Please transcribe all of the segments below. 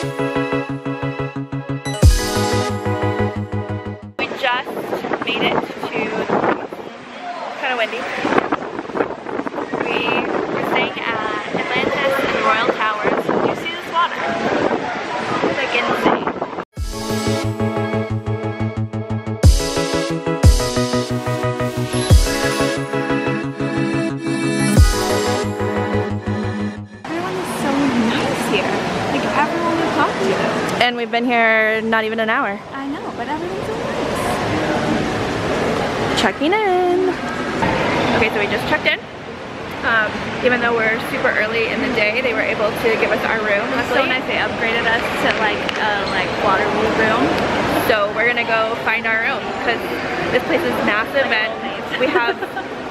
We just made it to kind of windy. Here not even an hour. I know, but so nice. Checking in. Okay, so we just checked in. Um, even though we're super early in the day, they were able to give us our room. Luckily. So nice, they upgraded us to like a like water room. So we're gonna go find our room because this place is massive and we have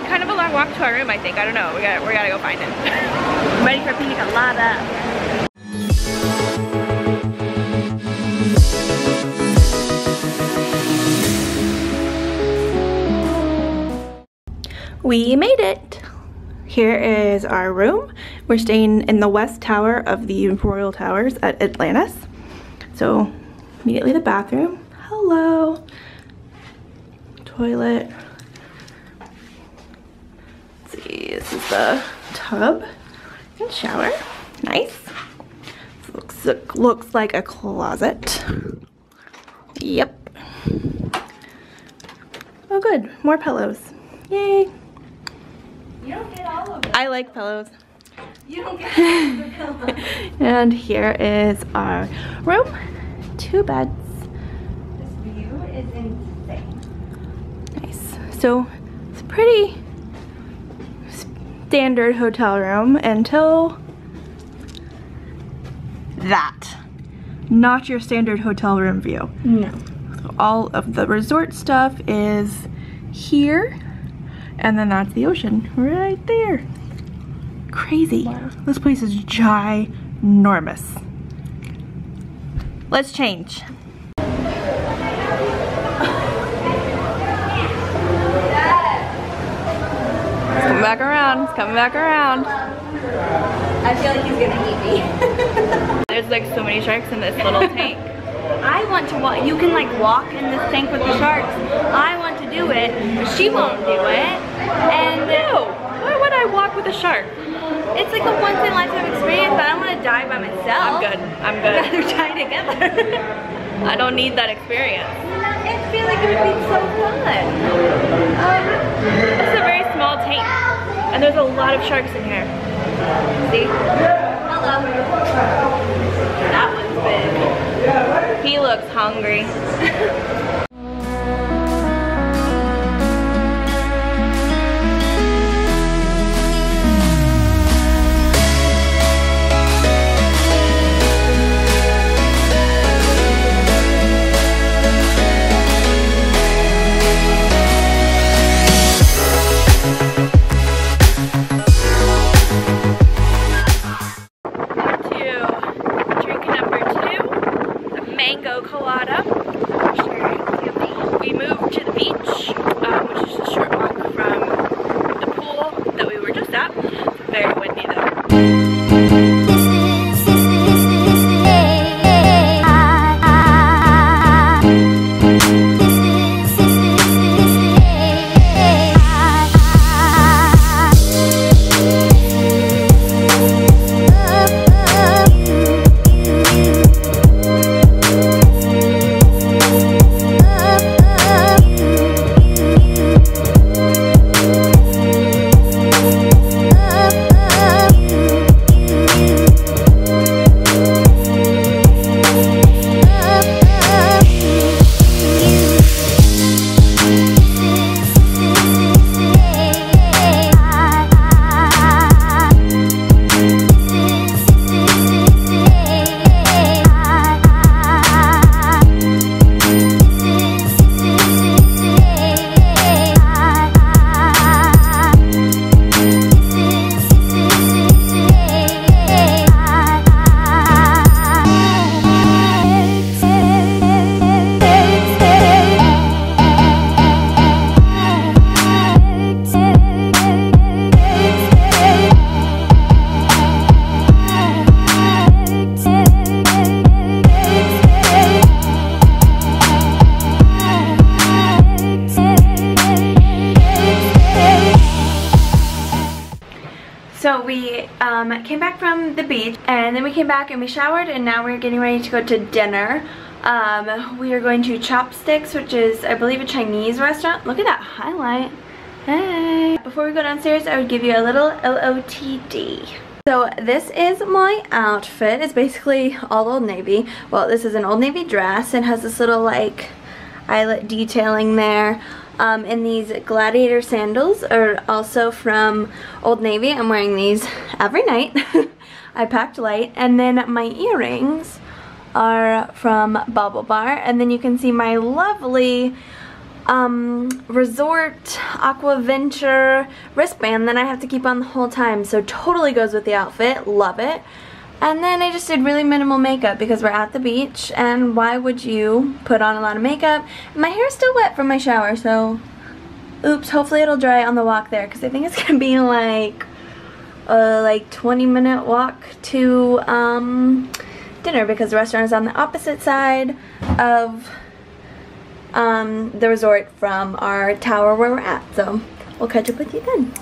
kind of a long walk to our room. I think I don't know. We got we gotta go find it. I'm ready for pina colada. We made it. Here is our room. We're staying in the west tower of the Royal Towers at Atlantis. So immediately the bathroom. Hello. Toilet. Let's see, this is the tub and shower. Nice. This looks, looks like a closet. Yep. Oh good, more pillows. Yay. You don't get all of it. I like pillows. You don't get all of the pillows. And here is our room. Two beds. This view is insane. Nice. So it's a pretty standard hotel room until that. Not your standard hotel room view. No. All of the resort stuff is here. And then that's the ocean right there. Crazy. Wow. This place is ginormous. Let's change. It's coming back around. It's coming back around. I feel like he's gonna eat me. There's like so many sharks in this little tank. I want to walk. You can like walk in this tank with the sharks. I want to do it, but she won't do it. And No. Why would I walk with a shark? it's like a once in a lifetime experience, but I don't want to die by myself. I'm good. I'm I'd good. rather die together. I don't need that experience. I feel like it would be so fun. This is a very small tank. And there's a lot of sharks in here. See? Hello. That one's big. He looks hungry. then we came back and we showered and now we're getting ready to go to dinner. Um, we are going to Chopsticks, which is, I believe, a Chinese restaurant. Look at that highlight. Hey. Before we go downstairs, I would give you a little LOTD. So this is my outfit. It's basically all Old Navy. Well, this is an Old Navy dress and has this little like eyelet detailing there. Um, and these gladiator sandals are also from Old Navy. I'm wearing these every night. I packed light. And then my earrings are from BaubleBar. And then you can see my lovely um, resort aquaventure wristband that I have to keep on the whole time. So totally goes with the outfit. Love it. And then I just did really minimal makeup because we're at the beach and why would you put on a lot of makeup? My hair is still wet from my shower so oops hopefully it'll dry on the walk there because I think it's gonna be like a like 20 minute walk to um, dinner because the restaurant is on the opposite side of um, the resort from our tower where we're at so we'll catch up with you then.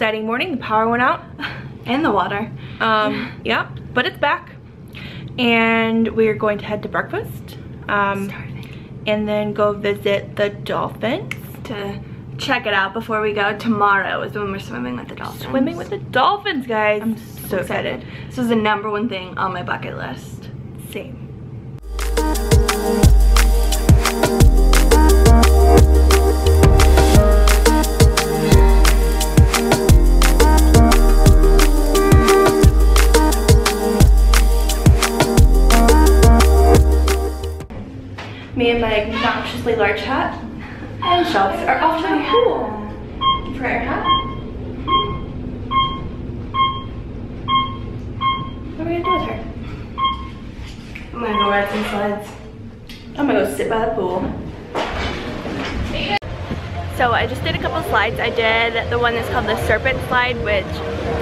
Exciting morning. The power went out. And the water. Um, yeah, but it's back. And we're going to head to breakfast. Um, and then go visit the dolphins. To check it out before we go. Tomorrow is when we're swimming with the dolphins. Swimming with the dolphins, guys. I'm so, so excited. excited. This is the number one thing on my bucket list. Same. Me and my obnoxiously large hat and Shelbs are off to the pool. For our hat. What are we gonna do with her? I'm gonna go ride some slides. I'm gonna go sit by the pool. So I just did a couple slides. I did the one that's called the serpent slide, which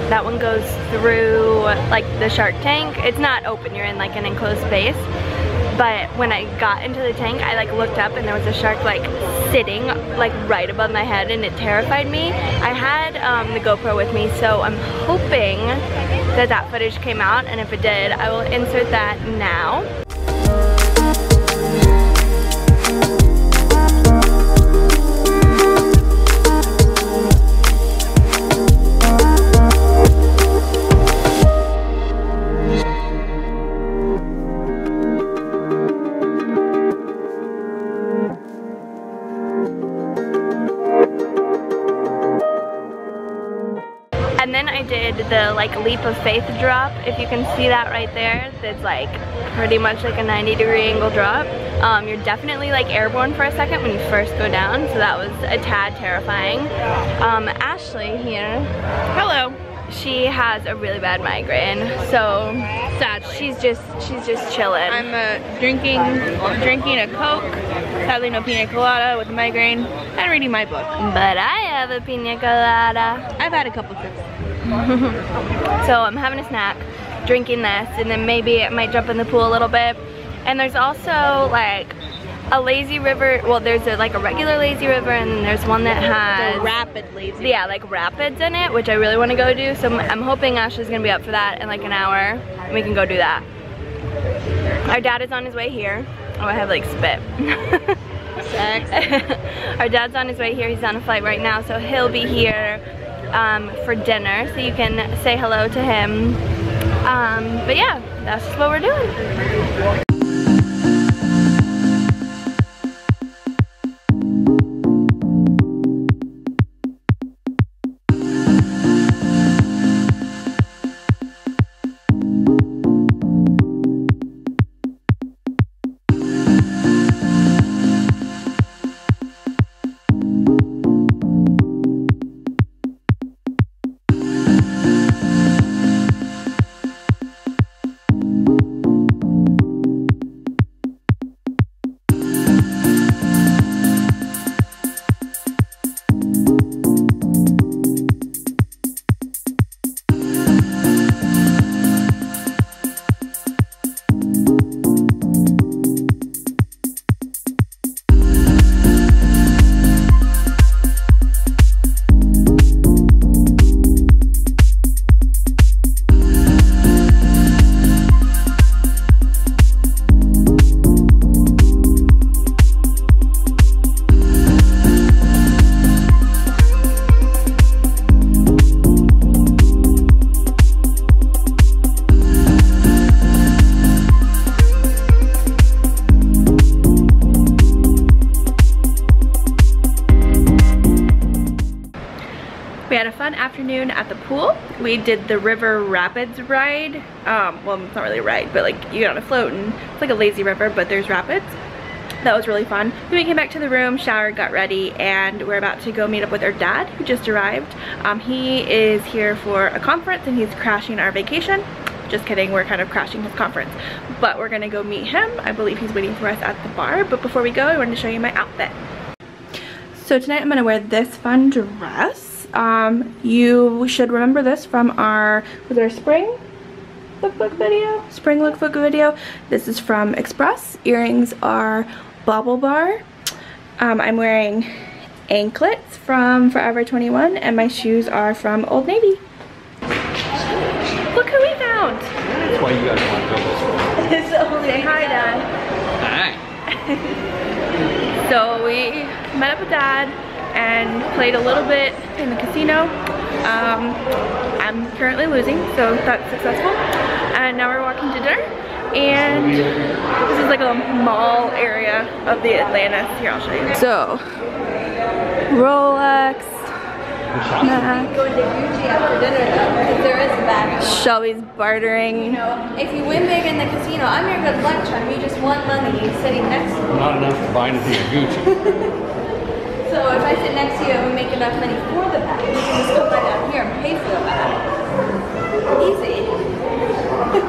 that one goes through like the shark tank. It's not open, you're in like an enclosed space but when I got into the tank, I like looked up and there was a shark like sitting like right above my head and it terrified me. I had um, the GoPro with me, so I'm hoping that that footage came out and if it did, I will insert that now. And then I did the like leap of faith drop. If you can see that right there, it's like pretty much like a 90 degree angle drop. Um, you're definitely like airborne for a second when you first go down, so that was a tad terrifying. Um, Ashley here, hello. She has a really bad migraine, so Sadly. she's just she's just chilling. I'm uh, drinking drinking a Coke, sadly no pina colada with a migraine, and reading my book. but I have a pina colada. I've had a couple sips. So I'm having a snack, drinking this, and then maybe I might jump in the pool a little bit. And there's also like a lazy river, well there's a, like a regular lazy river and there's one that has, The rapid lazy. yeah, like rapids in it, which I really want to go do. So I'm, I'm hoping Ashley's gonna be up for that in like an hour, and we can go do that. Our dad is on his way here. Oh, I have like spit. Sex. Our dad's on his way here. He's on a flight right now, so he'll be here um, for dinner. So you can say hello to him. Um, but yeah, that's what we're doing. Afternoon at the pool. We did the River Rapids ride. Um, well, it's not really a ride, but like you get on a float and it's like a lazy river, but there's rapids. That was really fun. Then we came back to the room, showered, got ready, and we're about to go meet up with our dad, who just arrived. Um, he is here for a conference and he's crashing our vacation. Just kidding, we're kind of crashing his conference. But we're gonna go meet him. I believe he's waiting for us at the bar. But before we go, I wanted to show you my outfit. So tonight I'm gonna wear this fun dress. Um, you should remember this from our, was our spring lookbook video? Spring lookbook video. This is from Express. Earrings are BaubleBar. Um, I'm wearing anklets from Forever 21 and my shoes are from Old Navy. Look who we found! That's why you guys want to go this way. It's only Say hi, Dad. Hi. So we met up with dad and played a little bit in the casino. Um, I'm currently losing, so that's successful. And now we're walking to dinner. And this is like a mall area of the Atlantis. Here, I'll show you. So, Rolex, Mac, Going to Gucci after dinner though, because there is a bag. Shelby's bartering. You know, if you win big in the casino, I'm your good luck charm. You just want money sitting next to me. Not enough to buy anything at Gucci. So if I sit next to you and we make enough money for the bag, you can just come right down here and pay for the bag.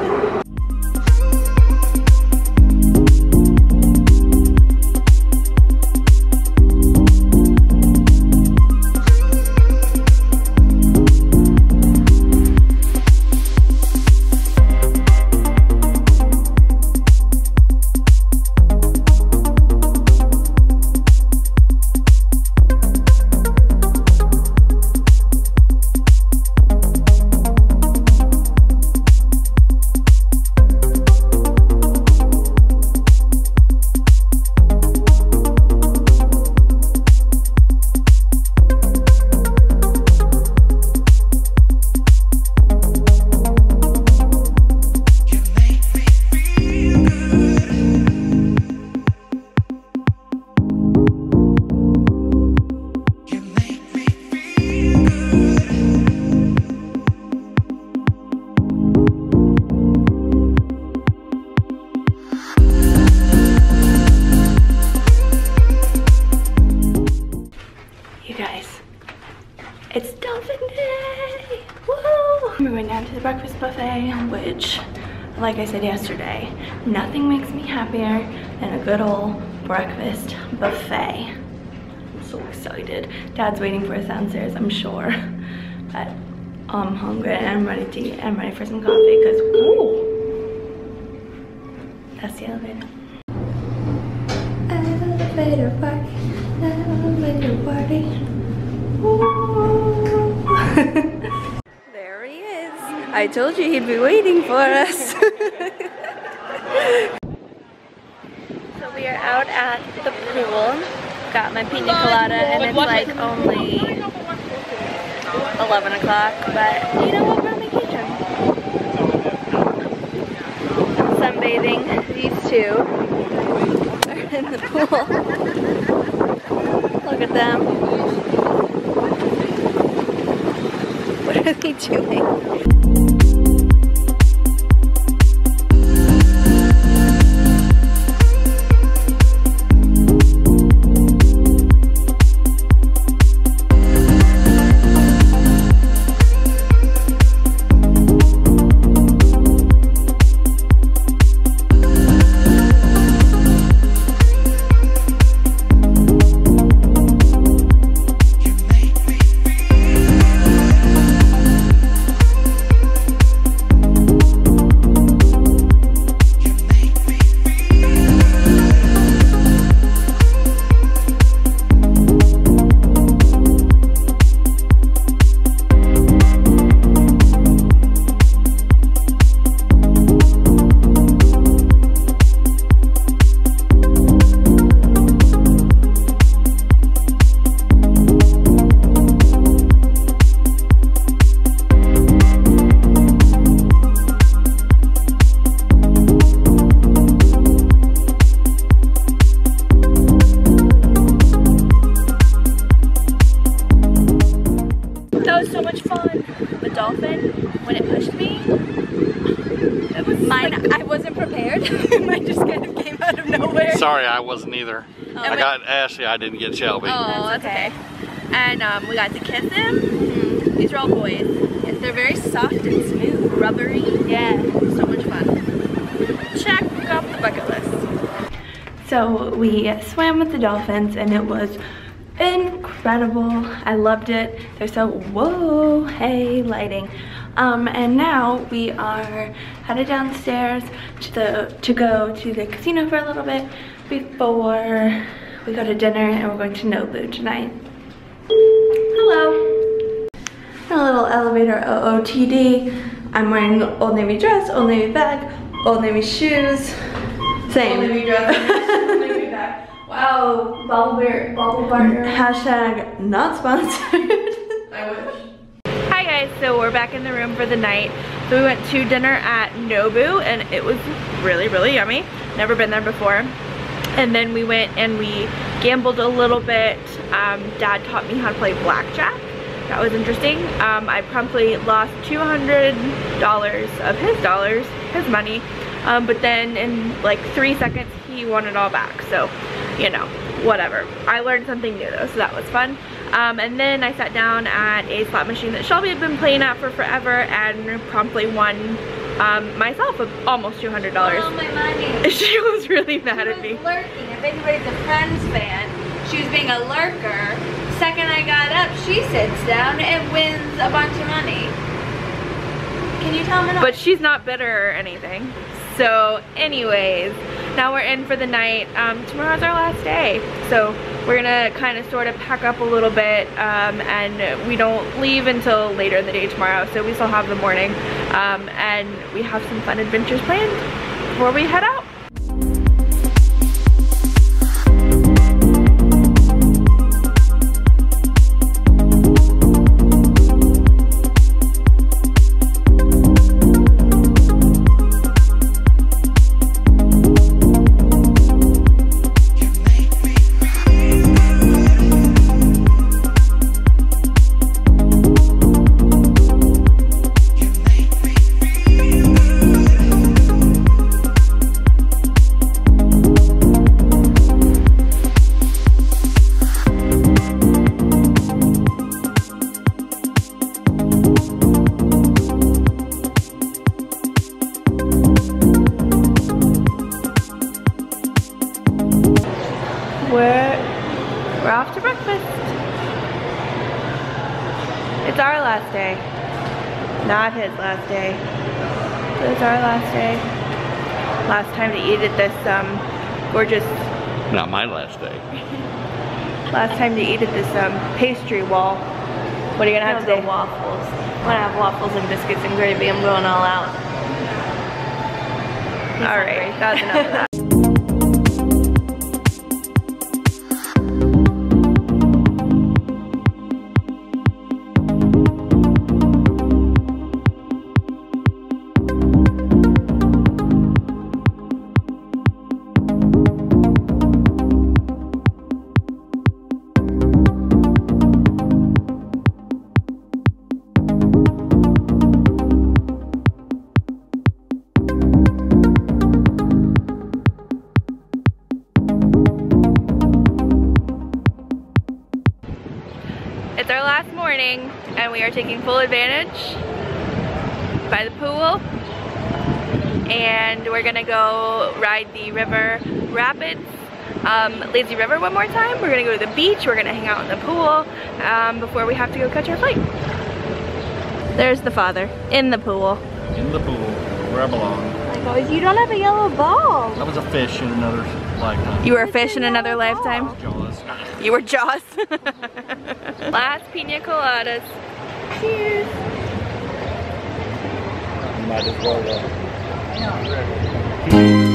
Easy. Guys it's dolphin day! Woo! We went down to the breakfast buffet, which, like I said yesterday, nothing makes me happier than a good old breakfast buffet. I'm so excited. Dad's waiting for us downstairs, I'm sure. But I'm hungry and I'm ready to eat. I'm ready for some coffee because, ooh, that's the elevator. Elevator. there he is. I told you he'd be waiting for us. so we are out at the pool. Got my pina colada and it's like only 11 o'clock, but you know what, we're on vacation. Sunbathing, these two are in the pool. Look at them. What are they doing? Wasn't either. Oh. I got Ashley, I didn't get Shelby. Oh, that's okay. And um, we got to kiss him. Mm-hmm. These are all boys. Yes, they're very soft and smooth, rubbery. Yeah, so much fun. Check off the bucket list. So we swam with the dolphins and it was incredible. I loved it. They're so, whoa, hey, lighting. Um, and now we are headed downstairs to the to go to the casino for a little bit before we go to dinner and we're going to Nobu tonight. Hello. A little elevator OOTD. I'm wearing Old Navy dress, Old Navy bag, Old Navy shoes. Same. Old Navy dress, Wow, BaubleBar, bubble partner. Hashtag not sponsored. I wish. Hi guys, so we're back in the room for the night. So we went to dinner at Nobu and it was really, really yummy. Never been there before. And then we went and we gambled a little bit. Um, Dad taught me how to play blackjack. That was interesting. Um, I promptly lost $200 of his dollars, his money. Um, but then in like three seconds, he won it all back. So, you know, whatever. I learned something new though, so that was fun. Um, and then I sat down at a slot machine that Shelby had been playing at for forever and promptly won um, myself of almost $200. Oh, my money. She was really mad at me. lurking. If anybody's a Friends fan, she was being a lurker. Second I got up, she sits down and wins a bunch of money. Can you tell me? But she's not bitter or anything. So anyways, now we're in for the night. Um, tomorrow's our last day. So we're gonna kind of sort of pack up a little bit um, and we don't leave until later in the day tomorrow. So we still have the morning um, and we have some fun adventures planned before we head out. breakfast. It's our last day. Not his last day. It's our last day. Last time to eat at this um, gorgeous... Not my last day. last time to eat at this um, pastry wall. What are you gonna have today? waffles. I'm gonna have waffles and biscuits and gravy. I'm going all out. All right, that's enough morning and we are taking full advantage by the pool and we're gonna go ride the river rapids um, lazy river one more time we're gonna go to the beach we're gonna hang out in the pool um, before we have to go catch our flight there's the father in the pool In the pool, where I belong. Like always, you don't have a yellow ball. I was a fish in another lifetime. you were a fish in another lifetime Jaws. You were Jaws. Last pina coladas. Cheers. Might as well uh, go. Well,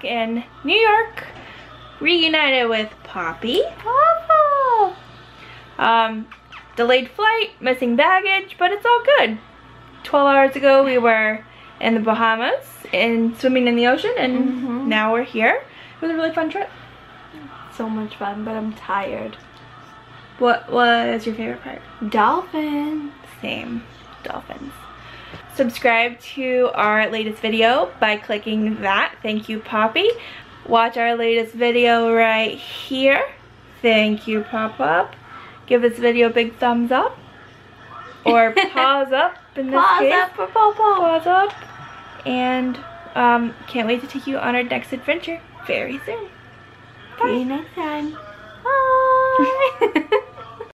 back in New York, reunited with Poppy. Papa! Um, delayed flight, missing baggage, but it's all good. 12 hours ago, we were in the Bahamas and swimming in the ocean, and Mhm. now we're here. It was a really fun trip. So much fun, but I'm tired. What was your favorite part? Dolphins. Same. Dolphins. Subscribe to our latest video by clicking that. Thank you, Poppy. Watch our latest video right here. Thank you, Pop Up. Give this video a big thumbs up. Or pause up in this Pause case. up for Popo. Pause up. And um, can't wait to take you on our next adventure very soon. See you next time. Bye.